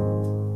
you